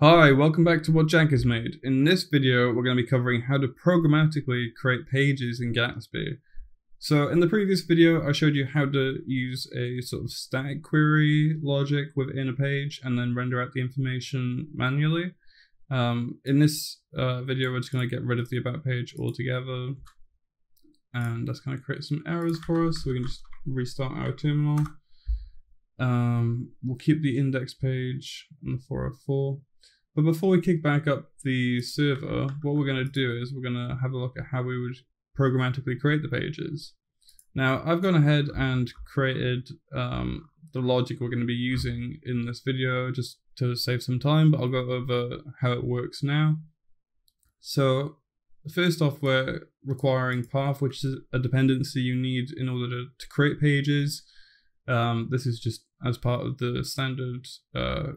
Hi, welcome back to What Jack has made. In this video, we're going to be covering how to programmatically create pages in Gatsby. So in the previous video, I showed you how to use a sort of static query logic within a page and then render out the information manually. Um, in this uh, video, we're just going to get rid of the about page altogether. And that's going to create some errors for us. So we can just restart our terminal. Um, we'll keep the index page on the 404. But before we kick back up the server, what we're going to do is we're going to have a look at how we would programmatically create the pages. Now, I've gone ahead and created um, the logic we're going to be using in this video just to save some time, but I'll go over how it works now. So first off, we're requiring path, which is a dependency you need in order to, to create pages. Um, this is just as part of the standard uh,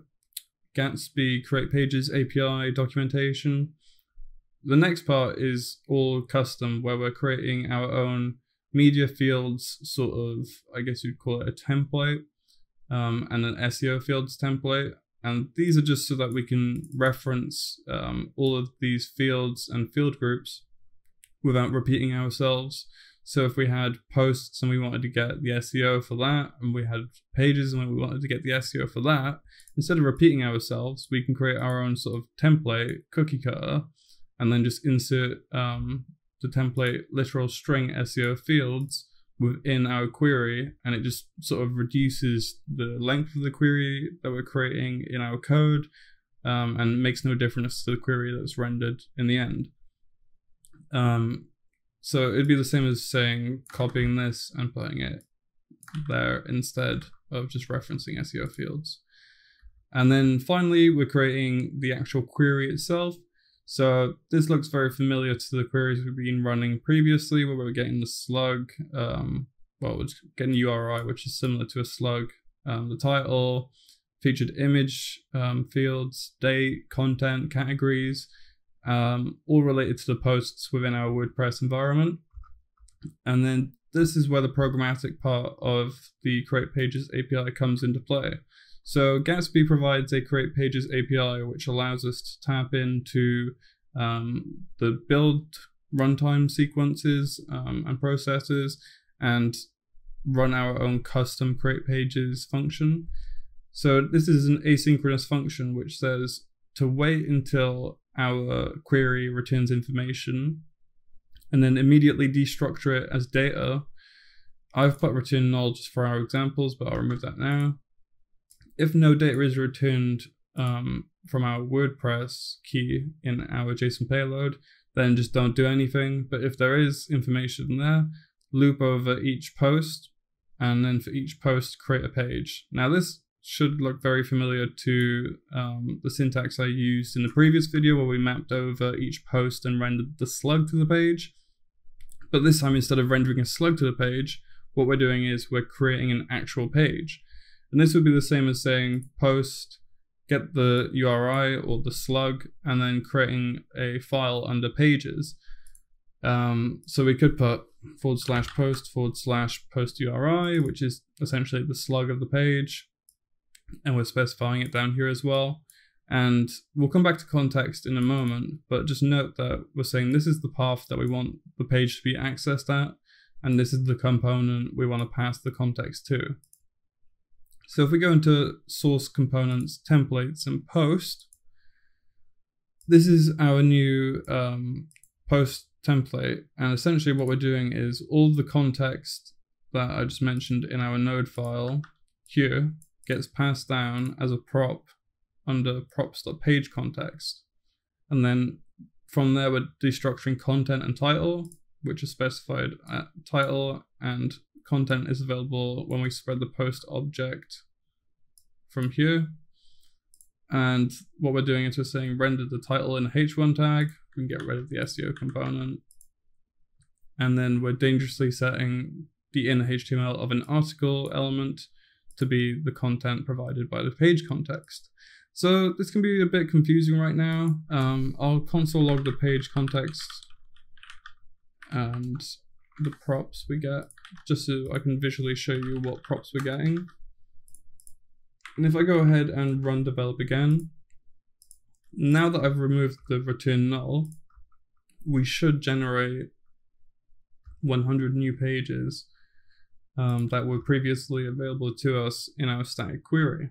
Gatsby create pages API documentation. The next part is all custom where we're creating our own media fields sort of, I guess you'd call it a template um, and an SEO fields template. And these are just so that we can reference um, all of these fields and field groups without repeating ourselves. So if we had posts and we wanted to get the SEO for that, and we had pages and we wanted to get the SEO for that, instead of repeating ourselves, we can create our own sort of template cookie cutter, and then just insert um, the template literal string SEO fields within our query, and it just sort of reduces the length of the query that we're creating in our code, um, and makes no difference to the query that's rendered in the end. Um, so it'd be the same as saying copying this and putting it there instead of just referencing SEO fields. And then finally, we're creating the actual query itself. So this looks very familiar to the queries we've been running previously, where we are getting the slug, um, well, we're getting URI, which is similar to a slug, um, the title, featured image um, fields, date, content, categories, um, all related to the posts within our WordPress environment. And then this is where the programmatic part of the Create Pages API comes into play. So Gatsby provides a Create Pages API, which allows us to tap into um, the build runtime sequences um, and processes and run our own custom Create Pages function. So this is an asynchronous function which says to wait until our query returns information and then immediately destructure it as data. I've put return null just for our examples, but I'll remove that now. If no data is returned um, from our WordPress key in our JSON payload, then just don't do anything. But if there is information there, loop over each post, and then for each post, create a page. Now this should look very familiar to um, the syntax I used in the previous video where we mapped over each post and rendered the slug to the page. But this time, instead of rendering a slug to the page, what we're doing is we're creating an actual page. And this would be the same as saying post, get the URI or the slug, and then creating a file under pages. Um, so we could put forward slash post forward slash post URI, which is essentially the slug of the page, and we're specifying it down here as well. And we'll come back to context in a moment, but just note that we're saying this is the path that we want the page to be accessed at, and this is the component we want to pass the context to. So if we go into source components, templates, and post, this is our new um, post template. And essentially what we're doing is all the context that I just mentioned in our node file here gets passed down as a prop under props.page context. And then from there, we're destructuring content and title, which is specified at title, and content is available when we spread the post object from here. And what we're doing is we're saying render the title in a h1 tag. We can get rid of the SEO component. And then we're dangerously setting the inner HTML of an article element to be the content provided by the page context. So this can be a bit confusing right now. Um, I'll console log the page context and the props we get, just so I can visually show you what props we're getting. And if I go ahead and run develop again, now that I've removed the return null, we should generate 100 new pages um, that were previously available to us in our static query.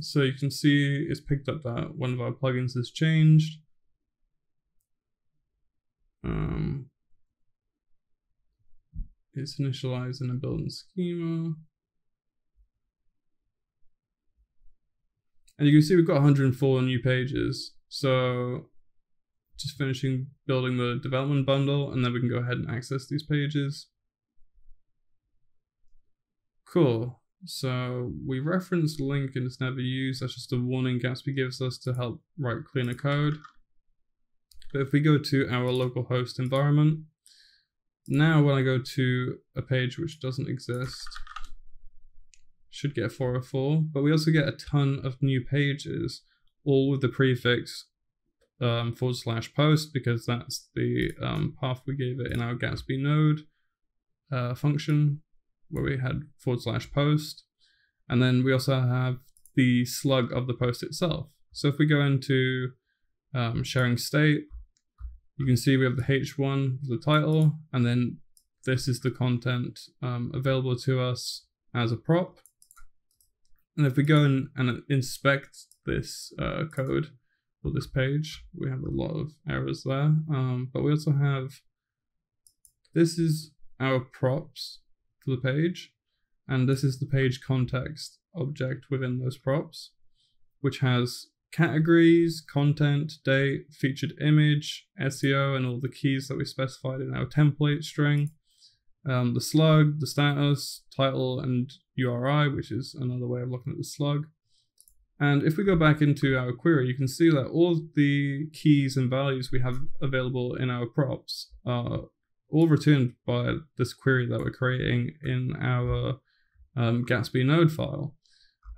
So you can see it's picked up that one of our plugins has changed. Um, it's initialized in a built-in schema. And you can see we've got 104 new pages. So just finishing building the development bundle and then we can go ahead and access these pages. Cool. So we reference link and it's never used. That's just a warning Gatsby gives us to help write cleaner code. But if we go to our local host environment, now when I go to a page which doesn't exist, should get 404, but we also get a ton of new pages, all with the prefix um, forward slash post because that's the um, path we gave it in our Gatsby node uh, function where we had forward slash post. And then we also have the slug of the post itself. So if we go into um, sharing state, you can see we have the H1, the title, and then this is the content um, available to us as a prop. And if we go in and inspect this uh, code or this page, we have a lot of errors there. Um, but we also have, this is our props the page. And this is the page context object within those props, which has categories, content, date, featured image, SEO, and all the keys that we specified in our template string. Um, the slug, the status, title, and URI, which is another way of looking at the slug. And if we go back into our query, you can see that all the keys and values we have available in our props are all returned by this query that we're creating in our um, Gatsby node file.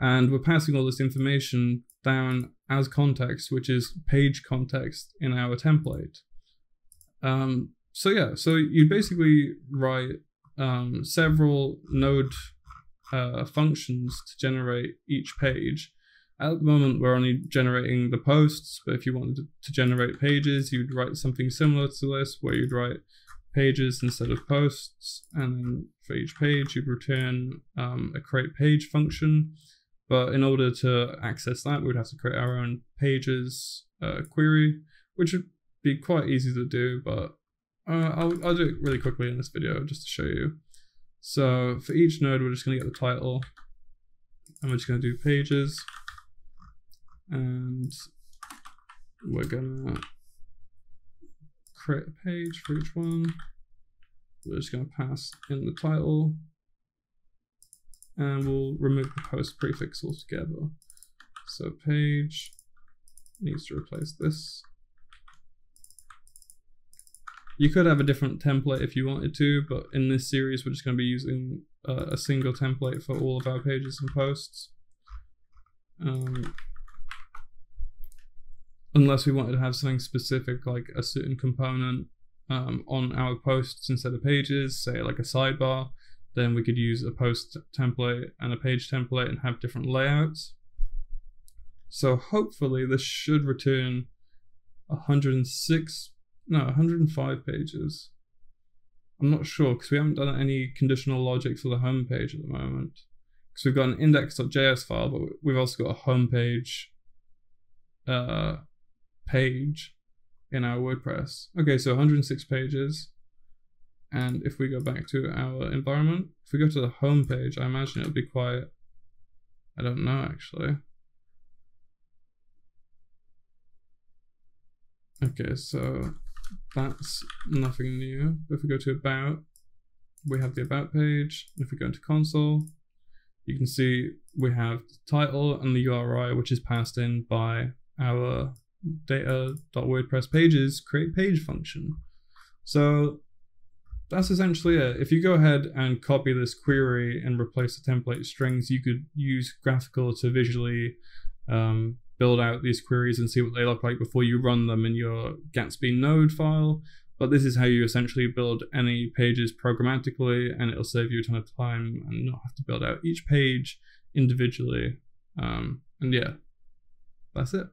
And we're passing all this information down as context, which is page context in our template. Um, so yeah, so you basically write um, several node uh, functions to generate each page. At the moment, we're only generating the posts, but if you wanted to generate pages, you'd write something similar to this, where you'd write pages instead of posts, and then for each page, you'd return um, a create page function. But in order to access that, we'd have to create our own pages uh, query, which would be quite easy to do, but uh, I'll, I'll do it really quickly in this video just to show you. So for each node, we're just going to get the title, and we're just going to do pages, and we're going to create a page for each one. We're just going to pass in the title, and we'll remove the post prefix altogether. So page needs to replace this. You could have a different template if you wanted to, but in this series we're just going to be using uh, a single template for all of our pages and posts. Um, unless we wanted to have something specific like a certain component um, on our posts instead of pages, say like a sidebar, then we could use a post template and a page template and have different layouts. So hopefully this should return 106 no, 105 pages. I'm not sure because we haven't done any conditional logic for the home page at the moment. Because we've got an index.js file, but we've also got a home page uh, page in our WordPress. Okay, so 106 pages. And if we go back to our environment, if we go to the home page, I imagine it'll be quite, I don't know actually. Okay, so that's nothing new. If we go to about, we have the about page. If we go into console, you can see we have the title and the URI, which is passed in by our data.wordpress pages create page function. So that's essentially it. If you go ahead and copy this query and replace the template strings, you could use GraphiQL to visually um, build out these queries and see what they look like before you run them in your Gatsby node file. But this is how you essentially build any pages programmatically, and it'll save you a ton of time and not have to build out each page individually. Um, and yeah, that's it.